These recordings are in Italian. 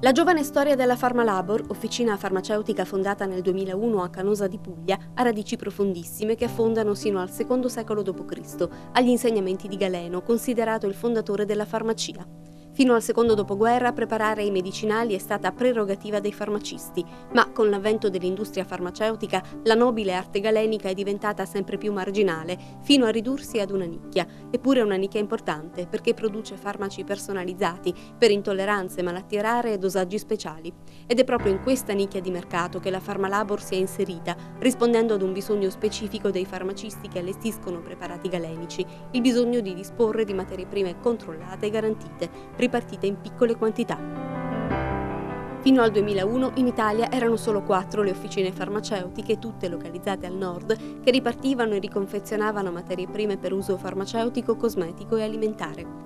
La giovane storia della Pharmalabor, officina farmaceutica fondata nel 2001 a Canosa di Puglia, ha radici profondissime che affondano sino al secondo secolo d.C., agli insegnamenti di Galeno, considerato il fondatore della farmacia. Fino al secondo dopoguerra preparare i medicinali è stata prerogativa dei farmacisti, ma con l'avvento dell'industria farmaceutica la nobile arte galenica è diventata sempre più marginale, fino a ridursi ad una nicchia, eppure una nicchia importante perché produce farmaci personalizzati per intolleranze, malattie rare e dosaggi speciali. Ed è proprio in questa nicchia di mercato che la Pharmalabor si è inserita, rispondendo ad un bisogno specifico dei farmacisti che allestiscono preparati galenici, il bisogno di disporre di materie prime controllate e garantite ripartite in piccole quantità. Fino al 2001 in Italia erano solo quattro le officine farmaceutiche, tutte localizzate al nord, che ripartivano e riconfezionavano materie prime per uso farmaceutico, cosmetico e alimentare.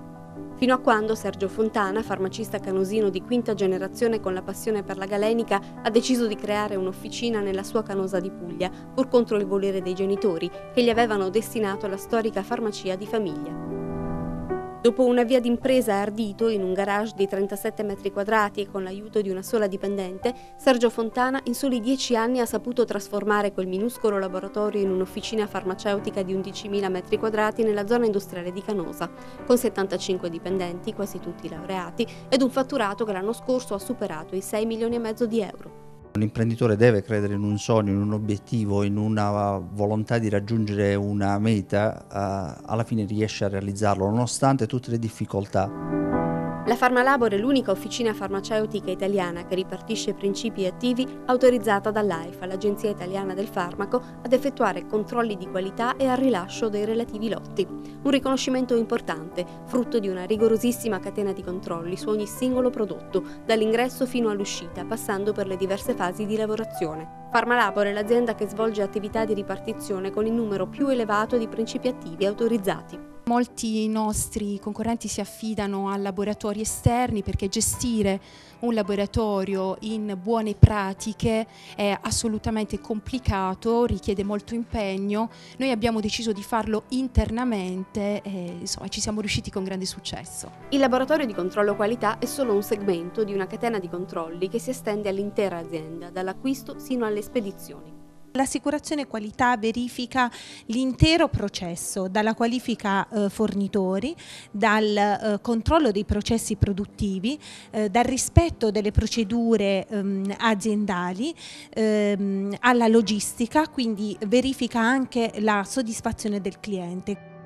Fino a quando Sergio Fontana, farmacista canosino di quinta generazione con la passione per la galenica, ha deciso di creare un'officina nella sua canosa di Puglia, pur contro il volere dei genitori, che gli avevano destinato alla storica farmacia di famiglia. Dopo una via d'impresa ardito in un garage di 37 metri quadrati e con l'aiuto di una sola dipendente, Sergio Fontana in soli dieci anni ha saputo trasformare quel minuscolo laboratorio in un'officina farmaceutica di 11.000 metri quadrati nella zona industriale di Canosa, con 75 dipendenti, quasi tutti laureati, ed un fatturato che l'anno scorso ha superato i 6 milioni e mezzo di euro. Un imprenditore deve credere in un sogno, in un obiettivo, in una volontà di raggiungere una meta, eh, alla fine riesce a realizzarlo nonostante tutte le difficoltà. La Farmalabor è l'unica officina farmaceutica italiana che ripartisce principi attivi autorizzata dall'AIFA, l'Agenzia Italiana del Farmaco, ad effettuare controlli di qualità e al rilascio dei relativi lotti. Un riconoscimento importante, frutto di una rigorosissima catena di controlli su ogni singolo prodotto, dall'ingresso fino all'uscita, passando per le diverse fasi di lavorazione. Farmalabor è l'azienda che svolge attività di ripartizione con il numero più elevato di principi attivi autorizzati. Molti nostri concorrenti si affidano a laboratori esterni perché gestire un laboratorio in buone pratiche è assolutamente complicato, richiede molto impegno. Noi abbiamo deciso di farlo internamente e insomma, ci siamo riusciti con grande successo. Il laboratorio di controllo qualità è solo un segmento di una catena di controlli che si estende all'intera azienda, dall'acquisto sino alle spedizioni. L'assicurazione qualità verifica l'intero processo, dalla qualifica eh, fornitori, dal eh, controllo dei processi produttivi, eh, dal rispetto delle procedure ehm, aziendali ehm, alla logistica, quindi verifica anche la soddisfazione del cliente.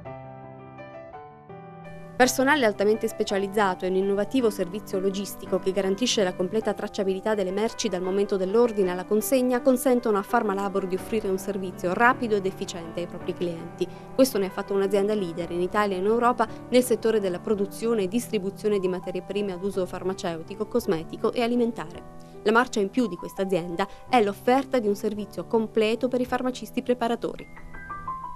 Personale altamente specializzato e un innovativo servizio logistico che garantisce la completa tracciabilità delle merci dal momento dell'ordine alla consegna consentono a Pharmalabor di offrire un servizio rapido ed efficiente ai propri clienti. Questo ne ha fatto un'azienda leader in Italia e in Europa nel settore della produzione e distribuzione di materie prime ad uso farmaceutico, cosmetico e alimentare. La marcia in più di questa azienda è l'offerta di un servizio completo per i farmacisti preparatori.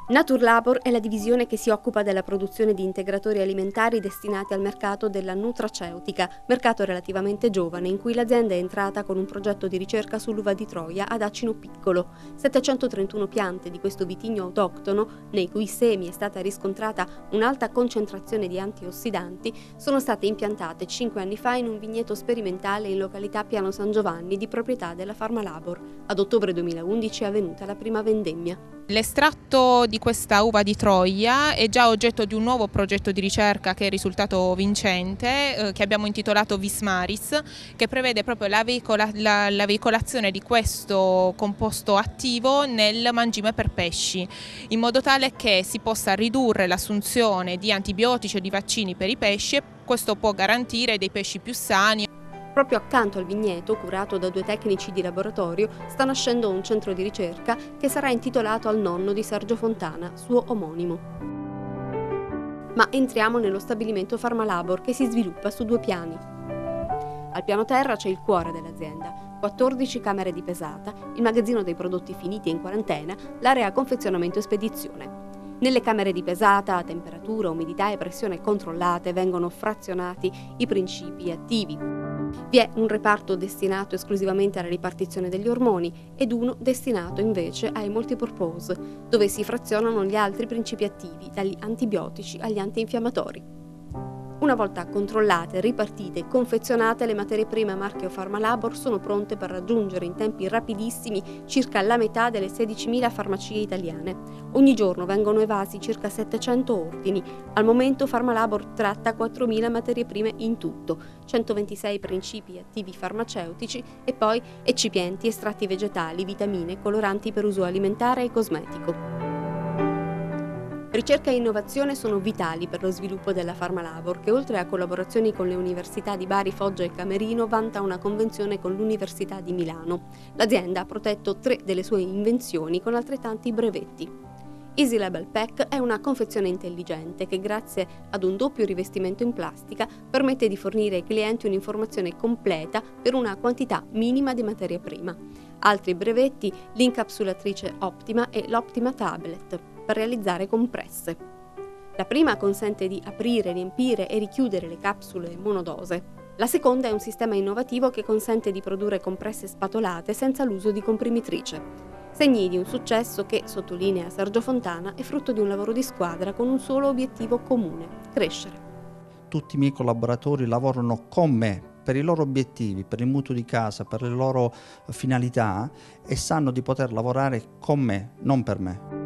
Naturlabor è la divisione che si occupa della produzione di integratori alimentari destinati al mercato della nutraceutica, mercato relativamente giovane in cui l'azienda è entrata con un progetto di ricerca sull'uva di Troia ad acino piccolo. 731 piante di questo vitigno autoctono, nei cui semi è stata riscontrata un'alta concentrazione di antiossidanti, sono state impiantate 5 anni fa in un vigneto sperimentale in località Piano San Giovanni di proprietà della Pharmalabor. Ad ottobre 2011 è avvenuta la prima vendemmia. L'estratto di questa uva di Troia è già oggetto di un nuovo progetto di ricerca che è risultato vincente, eh, che abbiamo intitolato Vismaris, che prevede proprio la, veicola, la, la, veicolazione di questo composto attivo nel mangime per pesci, in modo tale che si possa ridurre l'assunzione di antibiotici o di vaccini per i pesci e questo può garantire dei pesci più sani Proprio accanto al vigneto, curato da due tecnici di laboratorio, sta nascendo un centro di ricerca che sarà intitolato al nonno di Sergio Fontana, suo omonimo. Ma entriamo nello stabilimento Pharmalabor che si sviluppa su due piani. Al piano terra c'è il cuore dell'azienda, 14 camere di pesata, il magazzino dei prodotti finiti in quarantena, l'area confezionamento e spedizione. Nelle camere di pesata, temperatura, umidità e pressione controllate vengono frazionati i principi attivi, vi è un reparto destinato esclusivamente alla ripartizione degli ormoni ed uno destinato invece ai multipurpose, dove si frazionano gli altri principi attivi, dagli antibiotici agli antinfiammatori. Una volta controllate, ripartite e confezionate, le materie prime a marchio Pharmalabor sono pronte per raggiungere in tempi rapidissimi circa la metà delle 16.000 farmacie italiane. Ogni giorno vengono evasi circa 700 ordini. Al momento Pharmalabor tratta 4.000 materie prime in tutto, 126 principi attivi farmaceutici e poi eccipienti, estratti vegetali, vitamine, coloranti per uso alimentare e cosmetico. Ricerca e innovazione sono vitali per lo sviluppo della Pharmalabor, che oltre a collaborazioni con le università di Bari, Foggia e Camerino, vanta una convenzione con l'Università di Milano. L'azienda ha protetto tre delle sue invenzioni con altrettanti brevetti. Easy Label Pack è una confezione intelligente che grazie ad un doppio rivestimento in plastica permette di fornire ai clienti un'informazione completa per una quantità minima di materia prima. Altri brevetti, l'incapsulatrice Optima e l'Optima Tablet per realizzare compresse. La prima consente di aprire, riempire e richiudere le capsule monodose. La seconda è un sistema innovativo che consente di produrre compresse spatolate senza l'uso di comprimitrice. Segni di un successo che, sottolinea Sergio Fontana, è frutto di un lavoro di squadra con un solo obiettivo comune, crescere. Tutti i miei collaboratori lavorano con me per i loro obiettivi, per il mutuo di casa, per le loro finalità e sanno di poter lavorare con me, non per me.